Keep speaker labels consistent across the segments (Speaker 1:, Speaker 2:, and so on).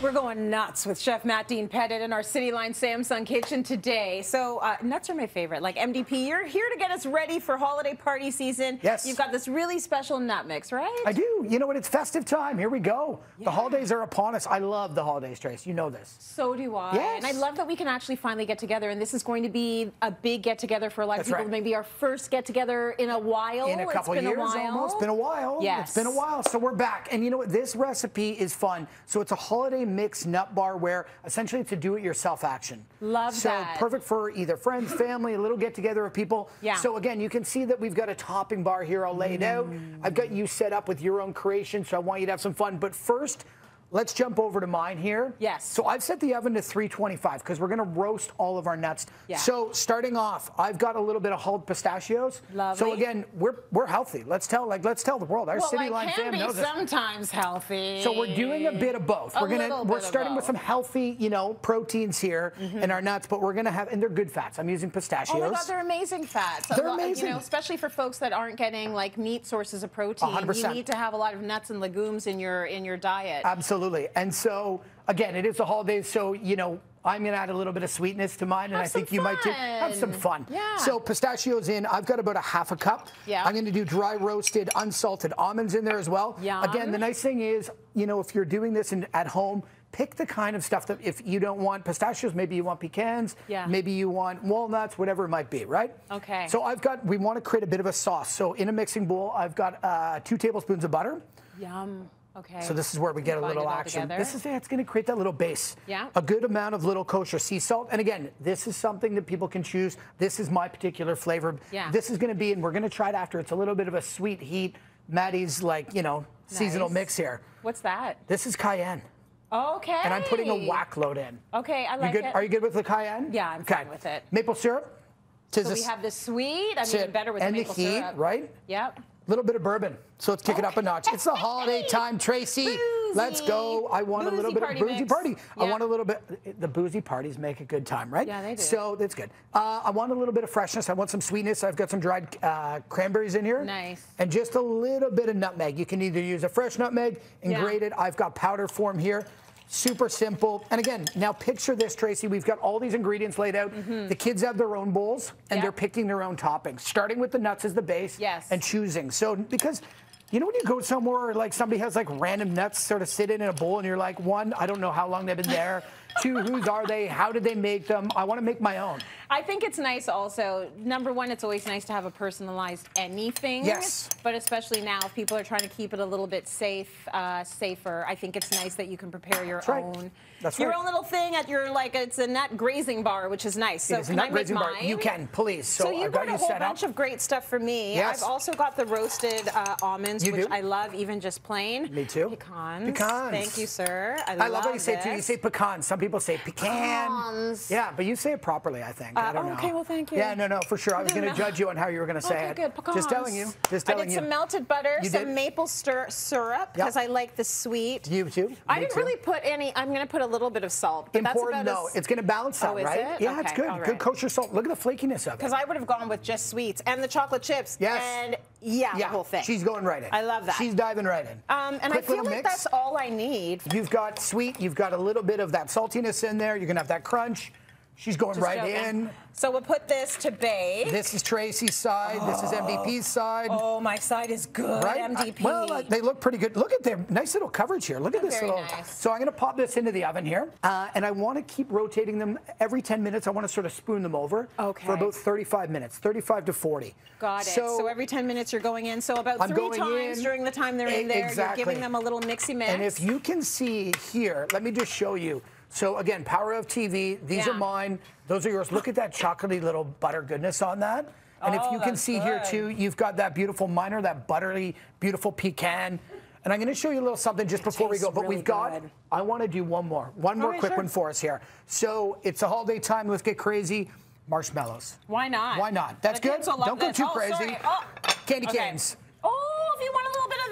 Speaker 1: We're going nuts with Chef Matt Dean Pettit in our Cityline Samsung kitchen today. So uh, nuts are my favorite. Like MDP, you're here to get us ready for holiday party season.
Speaker 2: Yes.
Speaker 1: You've got this really special nut mix, right?
Speaker 2: I do. You know what? It's festive time. Here we go. Yeah. The holidays are upon us. I love the holidays, Trace. You know this.
Speaker 1: So do I.
Speaker 2: Yes.
Speaker 1: And I love that we can actually finally get together. And this is going to be a big get together for a lot
Speaker 2: That's
Speaker 1: of people.
Speaker 2: Right.
Speaker 1: Maybe our first get together in a while.
Speaker 2: In a couple
Speaker 1: it's been
Speaker 2: years,
Speaker 1: a while.
Speaker 2: almost. Been a while.
Speaker 1: Yes.
Speaker 2: It's been a while. So we're back. And you know what? This recipe is fun. So it's a holiday mix nut bar where essentially it's a do-it-yourself action.
Speaker 1: Love
Speaker 2: so
Speaker 1: that.
Speaker 2: So perfect for either friends, family, a little get-together of people.
Speaker 1: Yeah.
Speaker 2: So again, you can see that we've got a topping bar here all laid mm. out. I've got you set up with your own creation, so I want you to have some fun. But first, Let's jump over to mine here.
Speaker 1: Yes.
Speaker 2: So I've set the oven to 325 because we're going to roast all of our nuts.
Speaker 1: Yeah.
Speaker 2: So starting off, I've got a little bit of hulled pistachios.
Speaker 1: Lovely.
Speaker 2: So again, we're we're healthy. Let's tell like let's tell the world. Our
Speaker 1: well,
Speaker 2: City
Speaker 1: like
Speaker 2: Line
Speaker 1: can
Speaker 2: fam
Speaker 1: be
Speaker 2: knows this.
Speaker 1: sometimes healthy.
Speaker 2: So we're doing a bit of both.
Speaker 1: A
Speaker 2: we're gonna we're starting with some healthy, you know, proteins here
Speaker 1: Mm-hmm.
Speaker 2: in our nuts, but we're gonna have and they're good fats. I'm using pistachios.
Speaker 1: Oh my God, they're amazing fats.
Speaker 2: They're
Speaker 1: lot-
Speaker 2: amazing.
Speaker 1: You know, especially for folks that aren't getting like meat sources of protein.
Speaker 2: 100%.
Speaker 1: You need to have a lot of nuts and legumes in your in your diet.
Speaker 2: Absolutely. And so again, it is the holidays, so you know. I'm going to add a little bit of sweetness to mine, and
Speaker 1: Have
Speaker 2: I think you might too. Have some
Speaker 1: fun.
Speaker 2: fun.
Speaker 1: Yeah.
Speaker 2: So pistachios in. I've got about a half a cup.
Speaker 1: Yeah.
Speaker 2: I'm going to do dry roasted, unsalted almonds in there as well.
Speaker 1: Yum.
Speaker 2: Again, the nice thing is, you know, if you're doing this in, at home, pick the kind of stuff that if you don't want pistachios, maybe you want pecans,
Speaker 1: Yeah.
Speaker 2: maybe you want walnuts, whatever it might be, right?
Speaker 1: Okay.
Speaker 2: So I've got. We want to create a bit of a sauce. So in a mixing bowl, I've got uh, two tablespoons of butter.
Speaker 1: Yum. Okay.
Speaker 2: So this is where we get a little action.
Speaker 1: together.
Speaker 2: This is it's going to create that little base.
Speaker 1: Yeah.
Speaker 2: A good amount of little kosher sea salt. And again, this is something that people can choose. This is my particular flavor.
Speaker 1: Yeah.
Speaker 2: This is going to be, and we're going to try it after. It's a little bit of a sweet heat. Maddie's like, you know, seasonal mix here.
Speaker 1: What's that?
Speaker 2: This is cayenne.
Speaker 1: Okay.
Speaker 2: And I'm putting a whack load in.
Speaker 1: Okay, I
Speaker 2: You
Speaker 1: like
Speaker 2: good?
Speaker 1: it.
Speaker 2: Are you good with the cayenne?
Speaker 1: Yeah, I'm fine with it.
Speaker 2: Maple syrup. Tis
Speaker 1: so we have the sweet. I'm even better with
Speaker 2: and
Speaker 1: the maple
Speaker 2: the heat,
Speaker 1: syrup.
Speaker 2: right?
Speaker 1: Yep.
Speaker 2: Little bit of bourbon. So let's kick it up a notch. It's the holiday time, Tracy. Let's go. I want a little bit of boozy
Speaker 1: mix.
Speaker 2: party. I want a little bit. The boozy parties make a good time, right?
Speaker 1: Yeah, they do.
Speaker 2: So that's good. Uh, I want a little bit of freshness. I want some sweetness. I've got some dried uh, cranberries in here.
Speaker 1: Nice.
Speaker 2: And just a little bit of nutmeg. You can either use a fresh nutmeg and
Speaker 1: Yeah.
Speaker 2: grate it. I've got powder form here. Super simple. And again, now picture this, Tracy. We've got all these ingredients laid out. Mm-hmm. The kids have their own bowls and
Speaker 1: Yeah.
Speaker 2: they're picking their own toppings, starting with the nuts as the base
Speaker 1: Yes.
Speaker 2: and choosing. So because you know when you go somewhere like somebody has like random nuts sort of sit in in a bowl and you're like, one, I don't know how long they've been there. Two, whose are they? How did they make them? I want to make my own.
Speaker 1: I think it's nice also. Number one, it's always nice to have a personalized anything.
Speaker 2: Yes.
Speaker 1: But especially now, if people are trying to keep it a little bit safe, uh, safer, I think it's nice that you can prepare your
Speaker 2: That's right.
Speaker 1: own.
Speaker 2: That's
Speaker 1: your
Speaker 2: right.
Speaker 1: own little thing at your like it's a nut grazing bar, which is nice. So
Speaker 2: it is
Speaker 1: can
Speaker 2: nut
Speaker 1: I
Speaker 2: grazing bar. You can, please. So,
Speaker 1: So, you've
Speaker 2: I've got,
Speaker 1: got, a whole bunch
Speaker 2: up.
Speaker 1: of great stuff for me.
Speaker 2: Yes.
Speaker 1: I've also got the roasted uh, almonds,
Speaker 2: You
Speaker 1: which
Speaker 2: do?
Speaker 1: I love, even just plain.
Speaker 2: Me too.
Speaker 1: Pecans.
Speaker 2: Pecans.
Speaker 1: Thank you, sir. I,
Speaker 2: I love how you say it too. You say pecan. Some people say pecan.
Speaker 1: Pecans.
Speaker 2: Yeah, but you say it properly, I think. I
Speaker 1: Uh,
Speaker 2: know.
Speaker 1: okay, well, thank you.
Speaker 2: Yeah, no, no, for sure. I was going to judge you on how you were going to say
Speaker 1: okay,
Speaker 2: it.
Speaker 1: good. Pecans.
Speaker 2: Just telling you. Just telling
Speaker 1: I did
Speaker 2: you.
Speaker 1: some melted butter,
Speaker 2: You
Speaker 1: some
Speaker 2: did?
Speaker 1: maple stir syrup because I like the sweet.
Speaker 2: You too?
Speaker 1: I didn't
Speaker 2: too.
Speaker 1: really put any. I'm going to put a little bit of salt.
Speaker 2: Important though. It's going to balance out,
Speaker 1: Oh, is
Speaker 2: right?
Speaker 1: it?
Speaker 2: Yeah, it's good.
Speaker 1: all
Speaker 2: Good kosher salt. Look at the flakiness of it.
Speaker 1: Because I would have gone with just sweets and the chocolate chips.
Speaker 2: Yes.
Speaker 1: And yeah,
Speaker 2: yeah,
Speaker 1: the whole thing.
Speaker 2: She's going right in.
Speaker 1: I love that.
Speaker 2: She's diving right in.
Speaker 1: um, and I feel like
Speaker 2: mix.
Speaker 1: that's all I need.
Speaker 2: You've got sweet. You've got a little bit of that saltiness in there. You're going to have that crunch. She's going
Speaker 1: Just
Speaker 2: right
Speaker 1: joking.
Speaker 2: in.
Speaker 1: So we'll put this to bake.
Speaker 2: This is Tracy's side. This is MDP's side.
Speaker 1: oh, my side is good.
Speaker 2: Right?
Speaker 1: MDP.
Speaker 2: I- well, uh, they look pretty good. Look at their nice little coverage here. Look at this
Speaker 1: Very
Speaker 2: little.
Speaker 1: nice.
Speaker 2: So I'm going to pop this into the oven here, uh, and I want to keep rotating them every 10 minutes. I want to sort of spoon them over
Speaker 1: Okay.
Speaker 2: for about 35 minutes, 35 to 40.
Speaker 1: Got it. So, every 10 minutes you're going in. So about
Speaker 2: I'm
Speaker 1: three times
Speaker 2: in.
Speaker 1: during the time they're in there,
Speaker 2: exactly.
Speaker 1: you're giving them a little mixy mix.
Speaker 2: And if you can see here, let me just show you. So again, Power of TV. These
Speaker 1: Yeah.
Speaker 2: are mine. Those are yours. Look at that chocolatey little butter goodness on that. And if
Speaker 1: Oh,
Speaker 2: you can
Speaker 1: that's
Speaker 2: see here too, you've got that beautiful miner, that buttery, beautiful pecan. And I'm going to show you a little something just before we go. But
Speaker 1: really
Speaker 2: we've got.
Speaker 1: good.
Speaker 2: I want to do one more, one more
Speaker 1: Okay,
Speaker 2: quick
Speaker 1: sure.
Speaker 2: one for us here. So it's a holiday time. Let's get crazy. Marshmallows.
Speaker 1: Why not?
Speaker 2: Why not? That's
Speaker 1: The
Speaker 2: good.
Speaker 1: kids will love
Speaker 2: Don't go
Speaker 1: this.
Speaker 2: too
Speaker 1: Oh,
Speaker 2: crazy.
Speaker 1: Oh.
Speaker 2: Candy
Speaker 1: Okay.
Speaker 2: canes.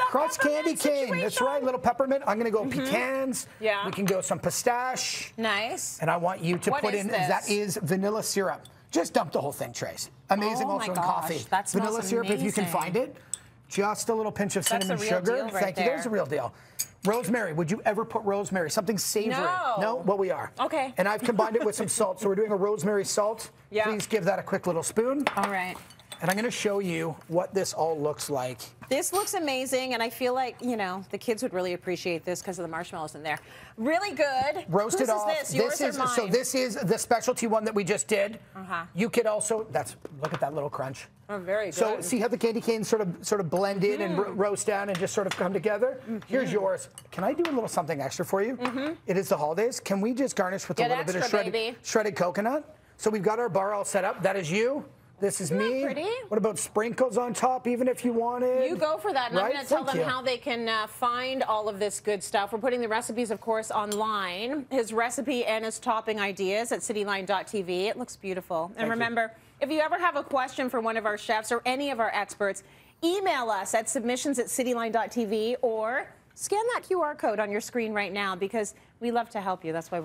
Speaker 1: If you want a little bit of that
Speaker 2: Crust candy cane. That's right, little peppermint. I'm going to go mm-hmm. pecans.
Speaker 1: Yeah.
Speaker 2: We can go some pistache.
Speaker 1: Nice.
Speaker 2: And I want you to
Speaker 1: What
Speaker 2: put in
Speaker 1: this?
Speaker 2: that is vanilla syrup. Just dump the whole thing, Trace. Amazing
Speaker 1: Oh
Speaker 2: also
Speaker 1: my
Speaker 2: in
Speaker 1: gosh,
Speaker 2: coffee.
Speaker 1: that smells
Speaker 2: vanilla syrup if you can find it. just a little pinch of
Speaker 1: That's
Speaker 2: cinnamon sugar.
Speaker 1: right
Speaker 2: Thank you.
Speaker 1: there.
Speaker 2: There's a real deal. Rosemary, would you ever put rosemary? Something savory?
Speaker 1: No.
Speaker 2: Well, we are.
Speaker 1: Okay.
Speaker 2: And I've combined it with some salt. So we're doing a rosemary salt.
Speaker 1: Yeah.
Speaker 2: Please give that a quick little spoon.
Speaker 1: All right.
Speaker 2: And I'm going to show you what this all looks like.
Speaker 1: This looks amazing, and I feel like, you know, the kids would really appreciate this because of the marshmallows in there. Really good.
Speaker 2: roasted
Speaker 1: Whose
Speaker 2: off.
Speaker 1: Is this? Yours
Speaker 2: is
Speaker 1: or mine?
Speaker 2: so. This is the specialty one that we just did.
Speaker 1: Uh-huh.
Speaker 2: You could also. That's look at that little crunch.
Speaker 1: Oh, very good.
Speaker 2: So see how the candy canes sort of sort of blend in and ro- roast down and just sort of come together.
Speaker 1: Mm-hmm.
Speaker 2: Here's yours. Can I do a little something extra for you? Mm -hmm. It is the holidays. Can we just garnish with
Speaker 1: Get
Speaker 2: a little bit of shredded shredded coconut? So we've got our bar all set up. That is you. This is
Speaker 1: Isn't
Speaker 2: me.
Speaker 1: pretty?
Speaker 2: What about sprinkles on top, even if you wanted?
Speaker 1: You go for that, and I'm going to tell
Speaker 2: Thank
Speaker 1: them
Speaker 2: you.
Speaker 1: how they can uh, find all of this good stuff. We're putting the recipes, of course, online. His recipe and his topping ideas at cityline.tv. It looks beautiful. And
Speaker 2: you.
Speaker 1: remember, if you ever have a question for one of our chefs or any of our experts, email us at submissions at cityline.tv or scan that QR code on your screen right now because we love to help you. That's why we're